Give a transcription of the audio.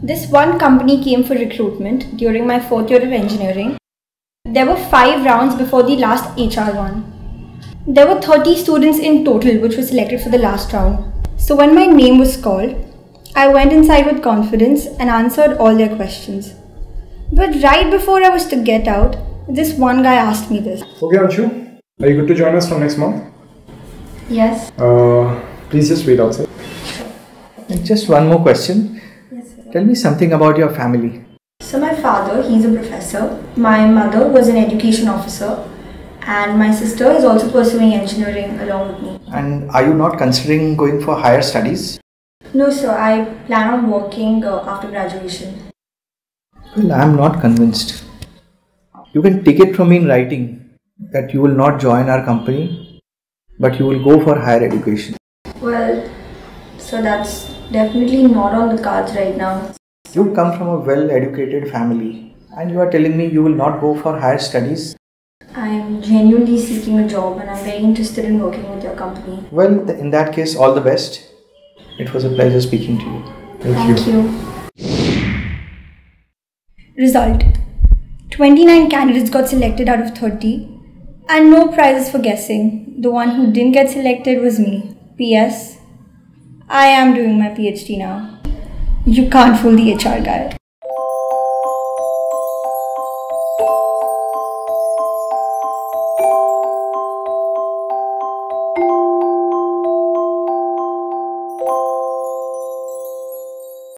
This one company came for recruitment during my fourth year of engineering. There were five rounds before the last HR one. There were 30 students in total which were selected for the last round. So when my name was called, I went inside with confidence and answered all their questions. But right before I was to get out, this one guy asked me this. Okay, Anshu, are you good to join us from next month? Yes. Uh, please just wait outside. Just one more question. Tell me something about your family. So my father, he's a professor. My mother was an education officer. And my sister is also pursuing engineering along with me. And are you not considering going for higher studies? No, sir, I plan on working uh, after graduation. Well, I am not convinced. You can take it from me in writing that you will not join our company, but you will go for higher education. Well, so that's definitely not on the cards right now. You come from a well educated family, and you are telling me you will not go for higher studies? I'm genuinely seeking a job and I'm very interested in working with your company. Well, in that case, all the best. It was a pleasure speaking to you. Thank you. Result 29 candidates got selected out of 30, and no prizes for guessing. The one who didn't get selected was me. P.S. I am doing my PhD now. You can't fool the HR guy.